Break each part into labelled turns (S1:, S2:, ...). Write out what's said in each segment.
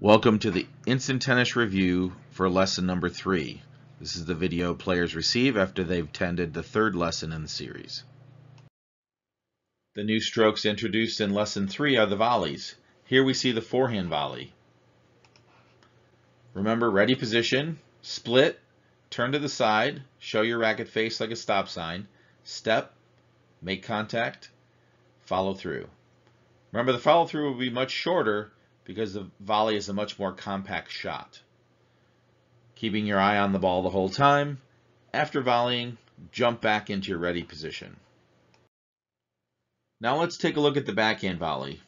S1: Welcome to the Instant Tennis Review for lesson number three. This is the video players receive after they've attended the third lesson in the series. The new strokes introduced in lesson three are the volleys. Here we see the forehand volley. Remember, ready position, split, turn to the side, show your racket face like a stop sign, step, make contact, follow through. Remember, the follow through will be much shorter because the volley is a much more compact shot. Keeping your eye on the ball the whole time. After volleying, jump back into your ready position. Now let's take a look at the backhand volley.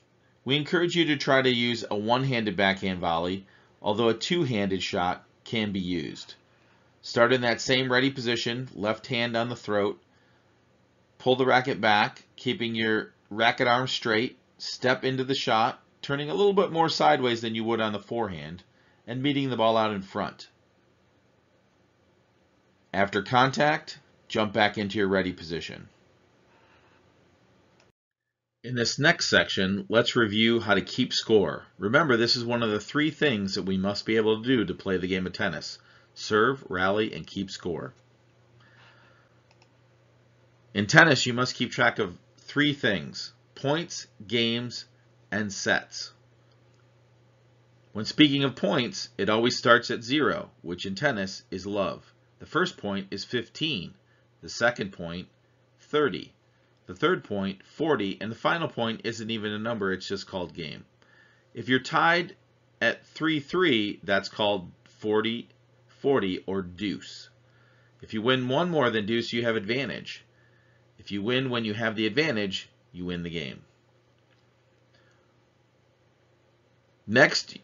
S1: We encourage you to try to use a one-handed backhand volley, although a two-handed shot can be used. Start in that same ready position, left hand on the throat. Pull the racket back, keeping your racket arm straight. Step into the shot, turning a little bit more sideways than you would on the forehand, and meeting the ball out in front. After contact, jump back into your ready position. In this next section, let's review how to keep score. Remember, this is one of the three things that we must be able to do to play the game of tennis. Serve, rally, and keep score. In tennis, you must keep track of three things. Points, games, and sets. When speaking of points, it always starts at zero, which in tennis is love. The first point is 15, the second point 30, the third point 40, and the final point isn't even a number, it's just called game. If you're tied at 3-3, that's called 40, 40 or deuce. If you win one more than deuce, you have advantage. If you win when you have the advantage, you win the game. Next,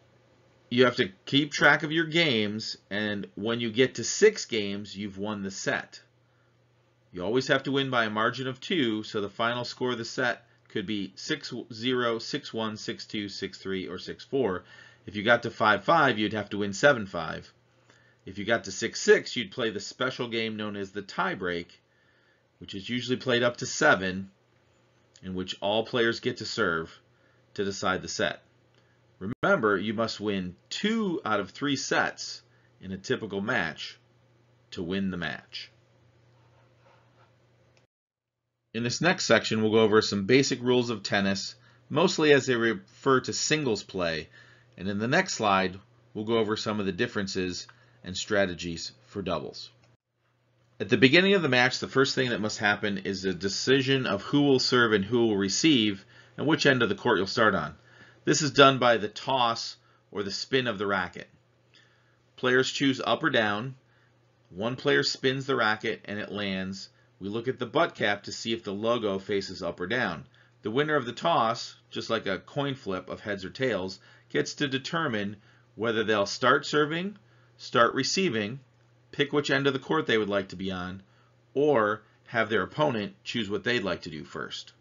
S1: you have to keep track of your games, and when you get to six games, you've won the set. You always have to win by a margin of two, so the final score of the set could be 6-0, 6-1, 6-2, 6-3, or 6-4. If you got to 5-5, you'd have to win 7-5. If you got to 6-6, you'd play the special game known as the tiebreak, which is usually played up to 7, in which all players get to serve to decide the set. Remember, you must win two out of three sets in a typical match to win the match. In this next section, we'll go over some basic rules of tennis, mostly as they refer to singles play, and in the next slide, we'll go over some of the differences and strategies for doubles. At the beginning of the match, the first thing that must happen is a decision of who will serve and who will receive, and which end of the court you'll start on. This is done by the toss or the spin of the racket. Players choose up or down. One player spins the racket and it lands. We look at the butt cap to see if the logo faces up or down. The winner of the toss, just like a coin flip of heads or tails, gets to determine whether they'll start serving, start receiving, pick which end of the court they would like to be on, or have their opponent choose what they'd like to do first.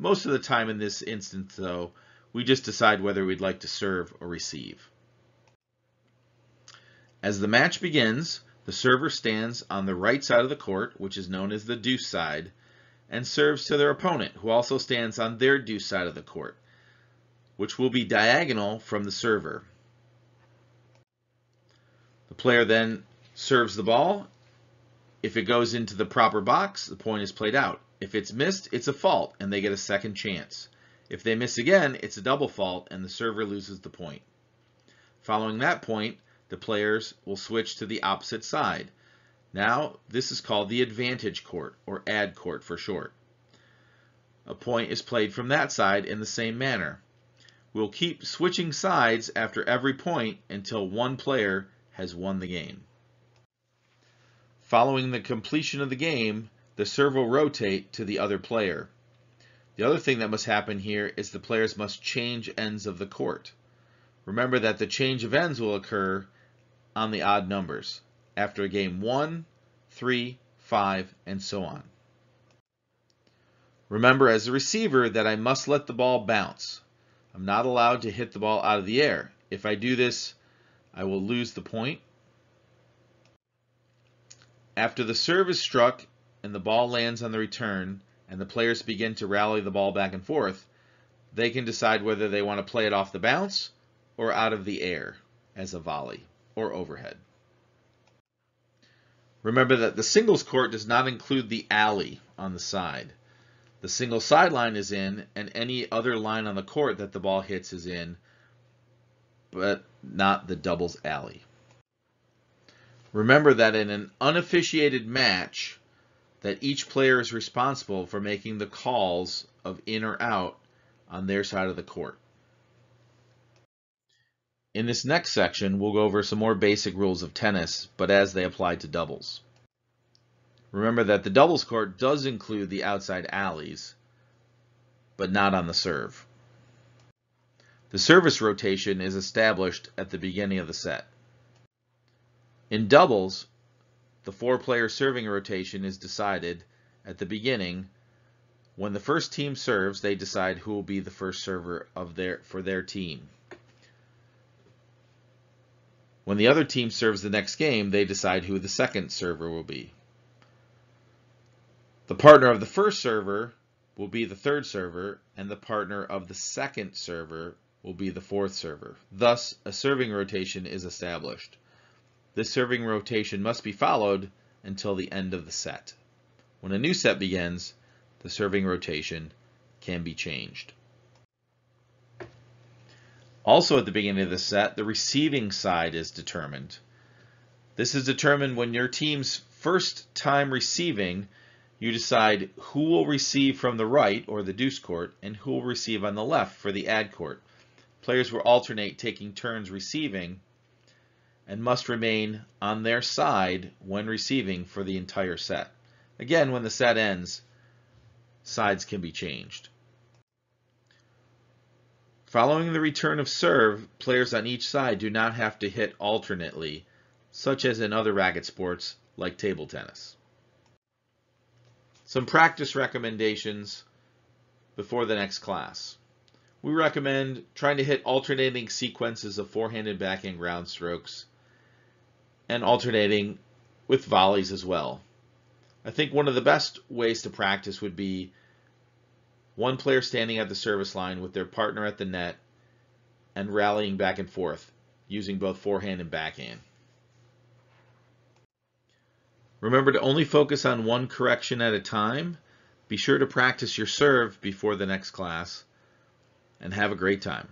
S1: Most of the time in this instance, though, we just decide whether we'd like to serve or receive. As the match begins, the server stands on the right side of the court, which is known as the deuce side, and serves to their opponent, who also stands on their deuce side of the court, which will be diagonal from the server. The player then serves the ball. If it goes into the proper box, the point is played out. If it's missed, it's a fault, and they get a second chance. If they miss again, it's a double fault and the server loses the point. Following that point, the players will switch to the opposite side. Now, this is called the advantage court, or ad court for short. A point is played from that side in the same manner. We'll keep switching sides after every point until one player has won the game. Following the completion of the game, the serve will rotate to the other player. The other thing that must happen here is the players must change ends of the court. Remember that the change of ends will occur on the odd numbers after a game 1, 3, 5, and so on. Remember as a receiver that I must let the ball bounce. I'm not allowed to hit the ball out of the air. If I do this, I will lose the point. After the serve is struck and the ball lands on the return, and the players begin to rally the ball back and forth, they can decide whether they want to play it off the bounce or out of the air as a volley or overhead. Remember that the singles court does not include the alley on the side. The single sideline is in, and any other line on the court that the ball hits is in, but not the doubles alley. Remember that in an unofficiated match, that each player is responsible for making the calls of in or out on their side of the court. In this next section, we'll go over some more basic rules of tennis, but as they apply to doubles. Remember that the doubles court does include the outside alleys, but not on the serve. The service rotation is established at the beginning of the set. In doubles, the four-player serving rotation is decided at the beginning. When the first team serves, they decide who will be the first server of their for their team. When the other team serves the next game, they decide who the second server will be. The partner of the first server will be the third server, and the partner of the second server will be the fourth server. Thus, a serving rotation is established. This serving rotation must be followed until the end of the set. When a new set begins, the serving rotation can be changed. Also at the beginning of the set, the receiving side is determined. This is determined when your team's first time receiving, you decide who will receive from the right, or the deuce court, and who will receive on the left for the ad court. Players will alternate taking turns receiving and must remain on their side when receiving for the entire set. Again, when the set ends, sides can be changed. Following the return of serve, players on each side do not have to hit alternately, such as in other racket sports like table tennis. Some practice recommendations before the next class. We recommend trying to hit alternating sequences of forehand and backhand ground strokes and alternating with volleys as well. I think one of the best ways to practice would be one player standing at the service line with their partner at the net and rallying back and forth using both forehand and backhand. Remember to only focus on one correction at a time. Be sure to practice your serve before the next class and have a great time.